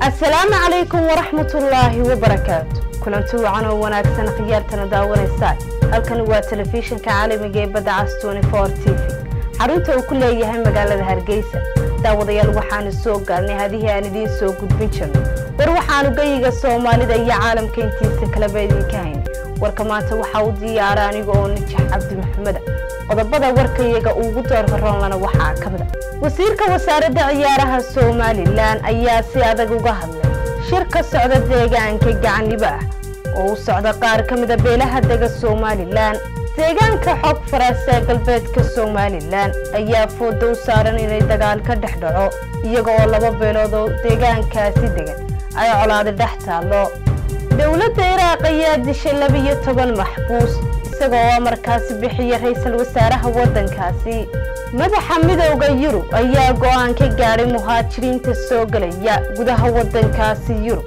asalaamu calaykum waraxmatullaahi wabarakaatu kulanti wacan oo wanaagsan khiyaartana daawanaysaa halkan waa telefishinka caalamiga ee badda cas t v. Xarunta uu ku leeyahay magaalada hargeysa. Daawadayaal waxaanu soo gaarnay hadihii aan idiin soo gudbin jirno war waxaanu geyiga soomaalida iyo caalamka intiisa kaleba idinka hayn warka maanta waxaa u diyaara aniga oo nijax cabdi maxameda qodobada warkayaga ugu doorka waxaa ka mida wasiirka wasaaradda ciyaaraha somalilan ayaa si adag uga hadlay shir ka socda deegaanka gacanlibo ah oo u socda qaar ka mida beelaha dega somalilan. Deegaanka xog faraasa galbeedka somalilan ayaa fooda u saaran inay dagaal ka dhex dhaco iyaga oo laba beelood oo deegaankaasi degan ay colaada dhex taallo dowladda iraaq ayaa dishay labiyo toban maxbuus isaga oo markaasi bixiya ra'iisul wasaaraha waddankaasi. Madaxa midowda yurub ayaa go'aan ka gaadhay muhaajiriinta soo gelaya gudaha waddankaasi yurub.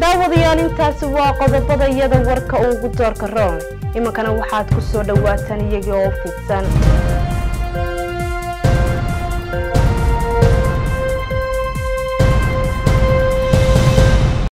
Daawadayaal intaasi waa qodobada iyada warka ugu doorka roone iminkana waxaad ku soo dhowaataan iyagii oo fidsan